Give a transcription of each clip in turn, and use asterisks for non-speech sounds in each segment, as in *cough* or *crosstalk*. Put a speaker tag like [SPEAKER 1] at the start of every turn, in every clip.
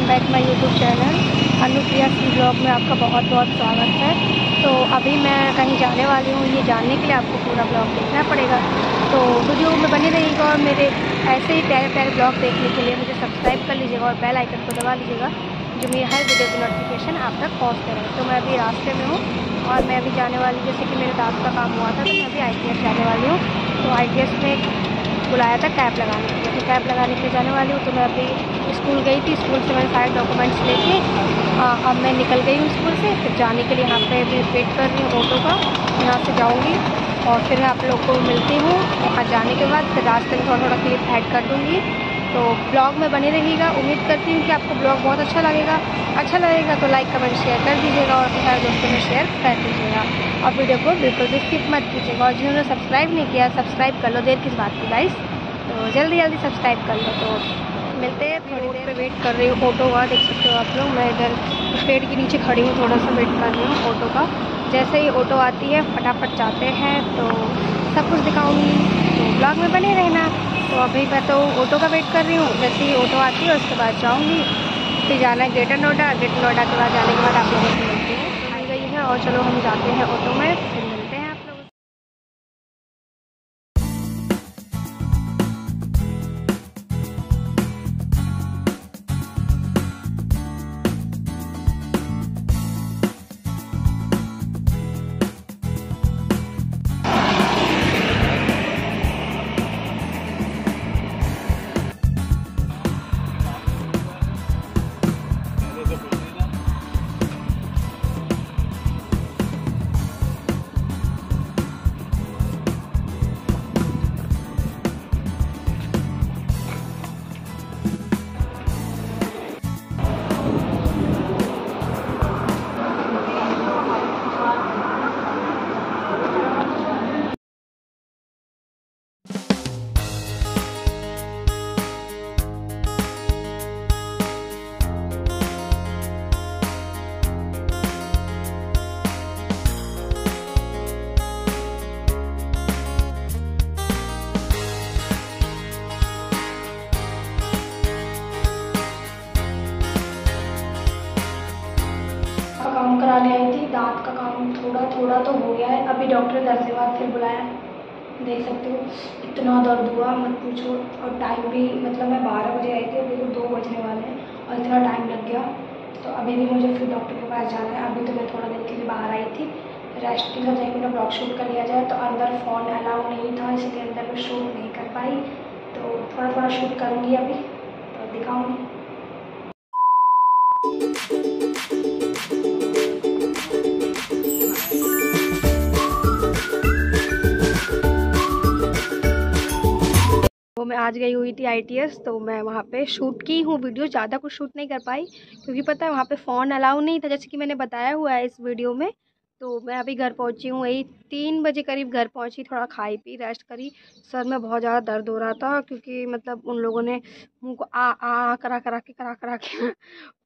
[SPEAKER 1] Welcome back my YouTube channel. Anupriya C blog में आपका बहुत बहुत स्वागत है। तो अभी मैं कहीं जाने वाली हूँ, ये जानने के लिए आपको पूरा ब्लॉग देखना पड़ेगा। तो वीडियो में बनी रहेगा और मेरे ऐसे ही प्यारे प्यारे ब्लॉग देखने के लिए मुझे सब्सक्राइब कर लीजिएगा और बेल आइकन को दबा लीजिएगा, जो मेरी हर वीडियो की नोटिफिकेशन आप तक पहुँच रहे तो मैं अभी रास्ते में हूँ और मैं अभी जाने वाली, जैसे कि मेरे दांत का काम हुआ था तो मैं अभी आई जाने वाली हूँ। तो आई में बुलाया था कैब लगाने के लिए। तो कैब लगाने के लिए जाने वाली हूँ तो मैं अभी स्कूल गई थी, स्कूल से मैंने सारे डॉक्यूमेंट्स लेके अब मैं निकल गई हूँ स्कूल से। फिर जाने के लिए यहाँ पे अभी वेट कर रही हूँ ऑटो का। यहाँ से जाऊँगी और फिर मैं आप लोग को मिलती हूँ। वहाँ जाने के बाद फिर रास्ते में थोड़ा थोड़ा क्लिप ऐड कर दूँगी। तो ब्लॉग में बने रहिएगा। उम्मीद करती हूँ कि आपको ब्लॉग बहुत अच्छा लगेगा। अच्छा लगेगा तो लाइक, कमेंट शेयर कर दीजिएगा और अपने सारे दोस्तों में शेयर कर दीजिएगा। और वीडियो को बिल्कुल भी स्किप मत कीजिएगा। और जिन्होंने सब्सक्राइब नहीं किया सब्सक्राइब कर लो। देर किस बात की गाइस तो जल्दी जल्दी सब्सक्राइब कर लो। तो मिलते हैं थोड़ी देर पे वेट कर रही हूँ ऑटो का, देख सकते हो आप लोग। मैं इधर पेड़ के नीचे खड़ी हूँ, थोड़ा सा वेट कर रही हूँ ऑटो का। जैसे ही ऑटो आती है, फटाफट जाते हैं। तो सब कुछ दिखाऊँगी। ब्लॉग में बने रहना। तो अभी मैं तो ऑटो का वेट कर रही हूँ। जैसे ही ऑटो आती है, उसके बाद जाऊँगी। फिर जाना है ग्रेटर नोएडा। ग्रेटर नोएडा के बाद जाने के बाद आप लोगों से मिलते हैं। आई गई है और चलो हम जाते हैं ऑटो में। काम कराने आई थी, दांत का काम थोड़ा थोड़ा तो हो गया है। अभी डॉक्टर दस बाद फिर बुलाया। देख सकते हो, इतना दर्द हुआ, मत पूछो। और टाइम भी मतलब मैं बारह बजे आई थी, अभी तो दो बजने वाले हैं, और इतना टाइम लग गया। तो अभी भी मुझे फिर डॉक्टर के पास जाना है। अभी तो मैं थोड़ा देर के लिए बाहर आई थी। रेस्ट के एक मिनट ब्लॉग शूट कर लिया जाए तो अंदर फ़ोन अलाउ नहीं था, इसलिए अंदर मैं शूट नहीं कर पाई। तो थोड़ा थोड़ा शूट करूँगी अभी तो दिखाऊँगी। मैं आज गई हुई थी आईटीएस तो मैं वहाँ पे शूट की हूँ वीडियो ज़्यादा कुछ शूट नहीं कर पाई, क्योंकि पता है वहाँ पे फ़ोन अलाउ नहीं था, जैसे कि मैंने बताया हुआ है इस वीडियो में। तो मैं अभी घर पहुँची हूँ, वही तीन बजे करीब घर पहुँची, थोड़ा खाई पी रेस्ट करी। सर में बहुत ज़्यादा दर्द हो रहा था क्योंकि मतलब उन लोगों ने मुँह को आ आ करा करा के, करा करा के *laughs*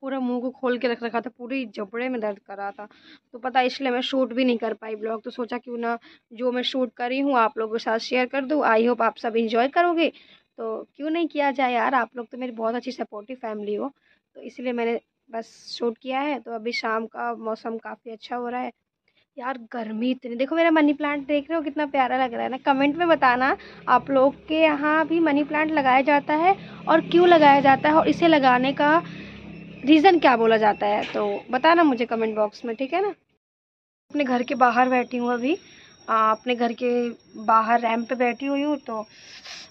[SPEAKER 1] पूरा मुँह को खोल के रख रखा था, पूरी जबड़े में दर्द कर रहा था। तो पता इसलिए मैं शूट भी नहीं कर पाई ब्लॉग तो सोचा क्यों ना जो मैं शूट करी हूँ, आप लोगों के साथ शेयर कर दूँ। आई होप आप सब इंजॉय करोगे। तो क्यों नहीं किया जाए यार, आप लोग तो मेरी बहुत अच्छी सपोर्टिव फैमिली हो। तो इसलिए मैंने बस शूट किया है। तो अभी शाम का मौसम काफ़ी अच्छा हो रहा है। यार गर्मी इतनी, देखो मेरा मनी प्लांट देख रहे हो कितना प्यारा लग रहा है ना। कमेंट में बताना आप लोग के यहाँ भी मनी प्लांट लगाया जाता है और क्यों लगाया जाता है और इसे लगाने का रीज़न क्या बोला जाता है तो बताना मुझे कमेंट बॉक्स में, ठीक है ना? अपने घर के बाहर बैठी हूँ अभी। अपने घर के बाहर रैम्प पे बैठी हुई हूँ तो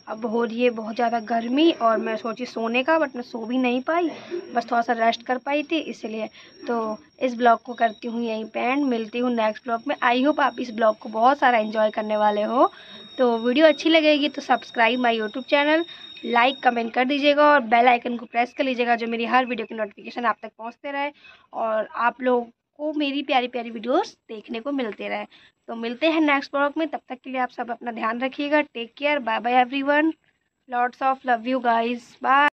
[SPEAKER 1] अब हो रही है बहुत ज़्यादा गर्मी और मैं सोची सोने का, बट मैं सो भी नहीं पाई। बस थोड़ा सा रेस्ट कर पाई थी, इसलिए तो इस ब्लॉग को करती हूँ यहीं पे एंड मिलती हूँ नेक्स्ट ब्लॉग में। आई होप आप इस ब्लॉग को बहुत सारा इन्जॉय करने वाले हो। तो वीडियो अच्छी लगेगी तो subscribe my YouTube channel like comment कर दीजिएगा और बेल आइकन को प्रेस कर लीजिएगा जो मेरी हर वीडियो की नोटिफिकेशन आप तक पहुँचते रहे। और आप लोग को मेरी प्यारी प्यारी वीडियोस देखने को मिलते रहे। तो मिलते हैं नेक्स्ट ब्लॉग में। तब तक के लिए आप सब अपना ध्यान रखिएगा। Take care bye bye everyone lots of love you guys bye